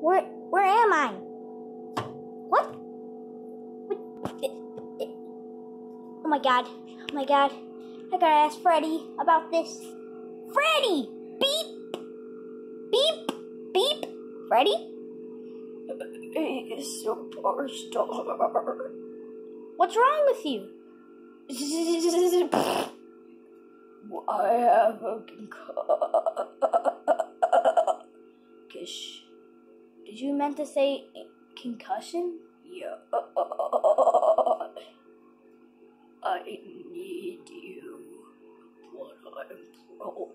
Where where am I? What? what? Oh my god. Oh my god. I gotta ask Freddy about this. Freddy! Beep! Beep! Beep! Freddy? Superstar. What's wrong with you? I have a concussion. Did you meant to say concussion? Yeah. I need you, but I'm broken.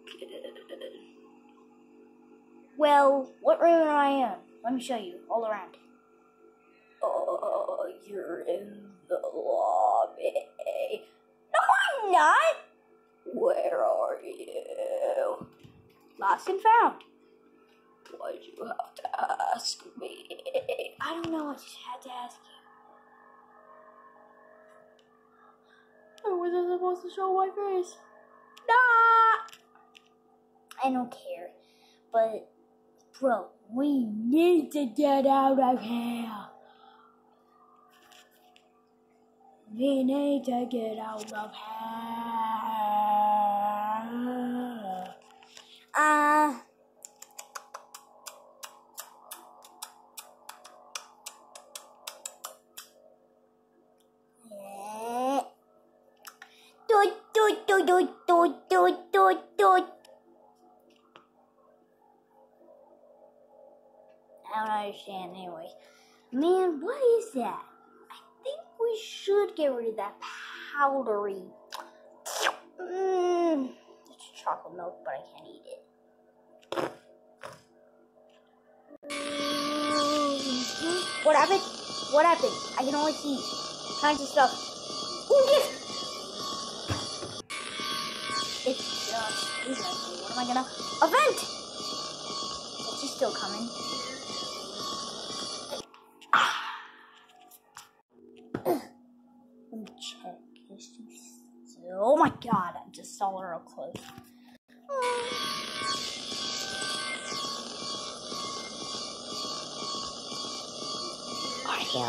Well, what room am I in? Let me show you all around. Oh, you're in the lobby. No, I'm not! Where are you? Lost and found. Why'd you have to ask me? I don't know, I just had to ask you. I wasn't supposed to show my face. Nah! I don't care. But, bro, we need to get out of here. We need to get out of here. Uh, Doot, doot, doot, doot, doot, doot, doot. I don't understand anyway. Man, what is that? I think we should get rid of that powdery. Mmm. It's chocolate milk, but I can't eat it. What happened? What happened? I can only see kinds of stuff. It's. What am I gonna? A vent! She still coming? Let me check. Oh my god, I just saw her up close. Are you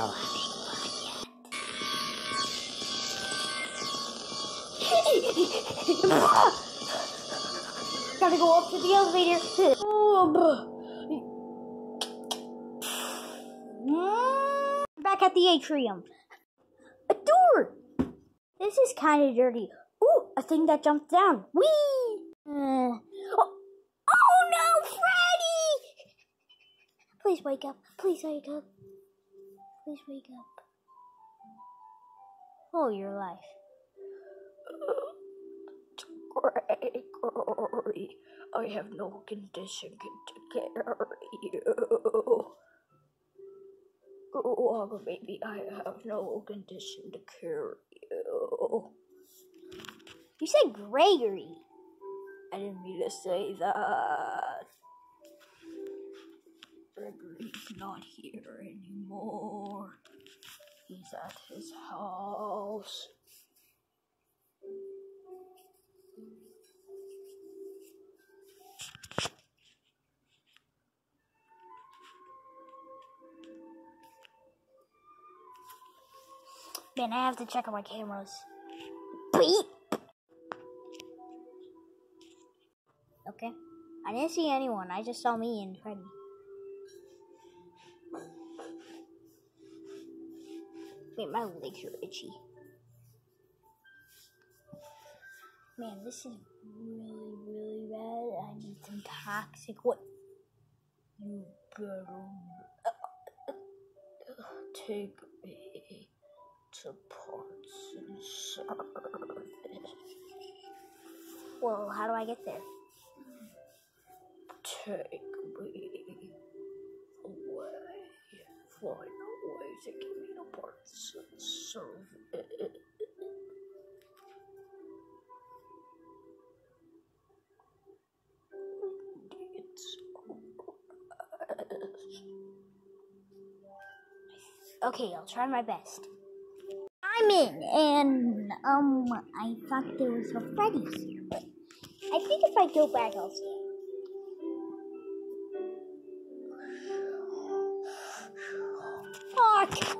having? Gotta go up to the elevator. Mm, Back at the atrium. A door! This is kind of dirty. Ooh, a thing that jumped down. Whee! Uh, oh, oh no, Freddy! Please wake up. Please wake up. Please wake up. Oh, your life. Gregory, I have no condition to carry you. Oh, maybe I have no condition to carry you. You said Gregory. I didn't mean to say that. Gregory's not here anymore. He's at his house. I have to check on my cameras. Beep! Okay. I didn't see anyone. I just saw me and Freddy. Wait, my legs are itchy. Man, this is really, really bad. I need some toxic. What? You better uh, uh, uh, take me to and service. Well, how do I get there? Take me away. Find a way to get me to parts and service. Okay, I'll try my best. And um, I thought there was a Freddy's here, but I think if I go back, I'll see.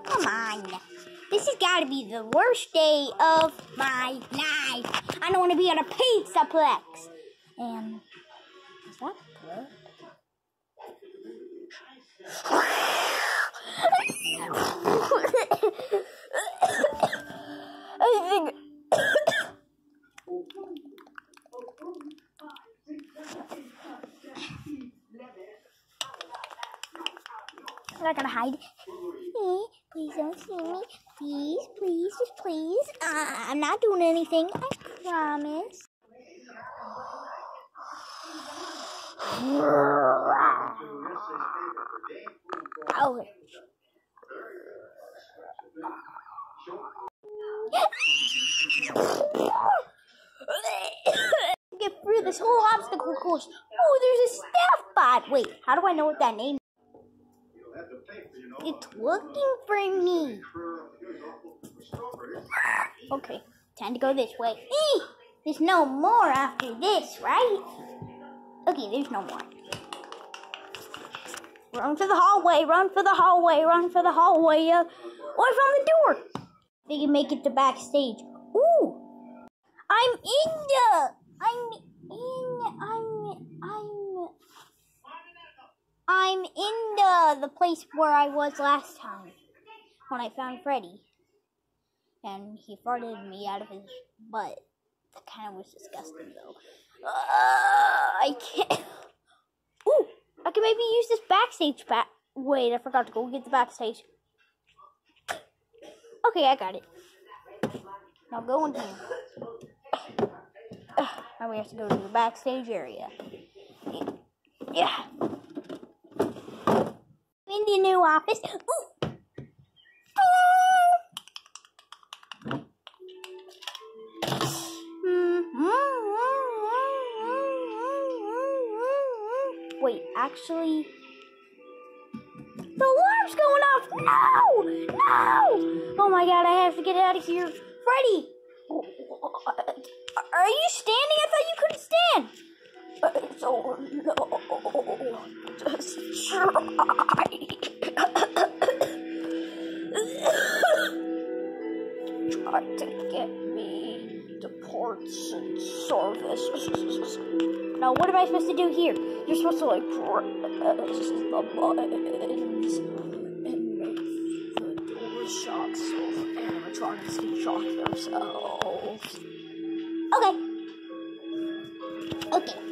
come on. This has got to be the worst day of my life. I don't want to be on a Pizzaplex. And is that blood? I think. I'm not gonna hide. Hey, please don't see me. Please, please, just please. Uh, I'm not doing anything. I promise. Oh. Get through this whole obstacle course. Oh, there's a staff bot. Wait, how do I know what that name? It's looking for me. Okay, time to go this way. Eee! There's no more after this, right? Okay, there's no more. Run for the hallway, run for the hallway, run for the hallway. Uh, oh, I the door. They can make it to backstage. Ooh! I'm in the. I'm in. I'm. I'm. I'm in the the place where I was last time when I found Freddy, and he farted me out of his butt. That kind of was disgusting, though. Uh, I can't. Ooh, I can maybe use this backstage back. Wait, I forgot to go get the backstage. Okay, I got it. Now go in here. Now we have to go to the backstage area. Yeah. In the new office. Ooh. Wait, actually, the alarm's going. No, no! Oh my god, I have to get out of here, Freddy. Are you standing? I thought you couldn't stand. Oh no, just try. Try to get me to parts and service. Now, what am I supposed to do here? You're supposed to like press the buttons Okay. Okay.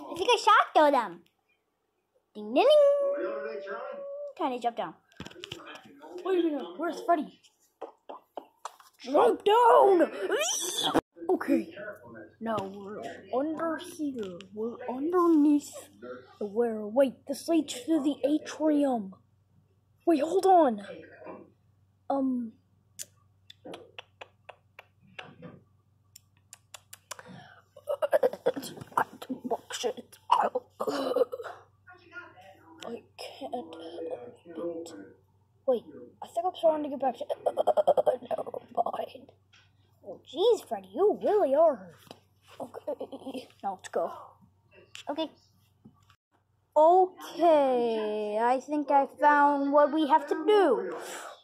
I think I shot them. Ding ding ding. Of jump down. Wait a minute, where's Freddy? Jump down! Okay, now we're under here. We're underneath where. Wait, this leads to the atrium. Wait, hold on. Um. I box. I'll- can't it. Wait, I think I'm starting to get back to. Never mind. Oh, jeez, Freddy, you really are hurt. Okay, now let's go. Okay. Okay, I think I found what we have to do.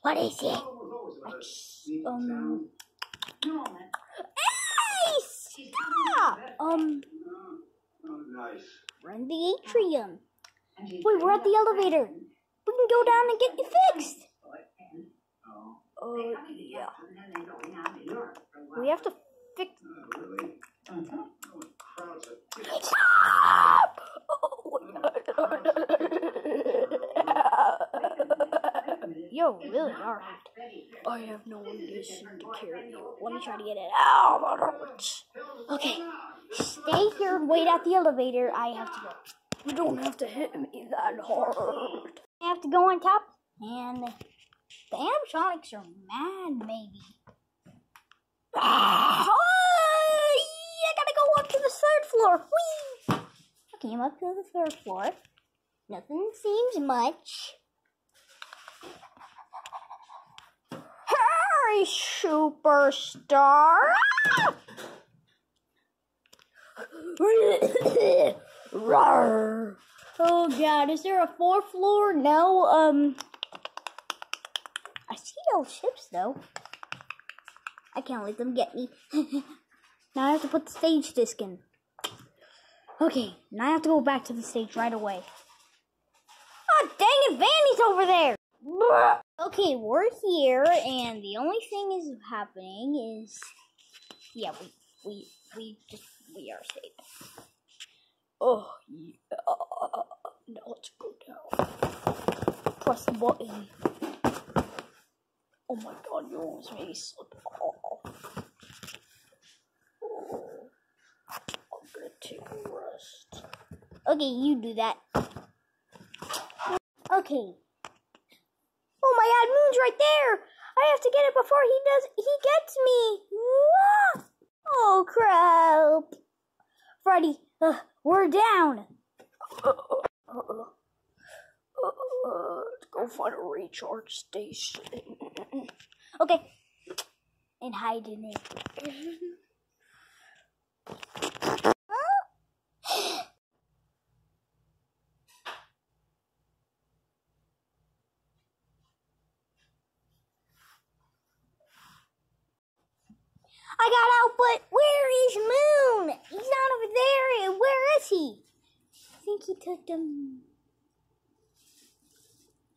What is it? Um, Hey, stop! um, We're in the atrium. Wait, we're at the elevator. We can go down and get you fixed. uh, yeah. We have to fix. Stop! You're really hard. I have no reason to carry you. Let me try to get it out. That hurts. Okay, stay here and wait at the elevator. I have to go. You don't have to hit me that hard. I have to go on top, and the animatronics are mad, maybe. Ah, I gotta go up to the third floor. Whee! I came up to the third floor. Nothing seems much. Hey, superstar! Oh god, is there a fourth floor? No, um. I see those ships though. I can't let them get me. now I have to put the stage disc in. Okay, now I have to go back to the stage right away. Oh dang it, Vanny's over there! Okay, we're here, and the only thing is happening is, yeah, we we we just we are safe. Oh, yeah. Now let's go down. Press the button. Oh my god, you almost made me slip off. Oh, I'm gonna take a rest. Okay, you do that. Okay. Oh my god, Moon's right there! I have to get it before he does he gets me! Oh crap! Freddy, uh, we're down! Uh, uh, let's go find a recharge station. Okay. And hide in it. I got out, but where is Moon? He's not over there. Where is he? I think he took them.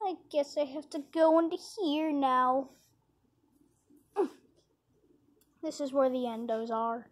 I guess I have to go into here now. This is where the endos are.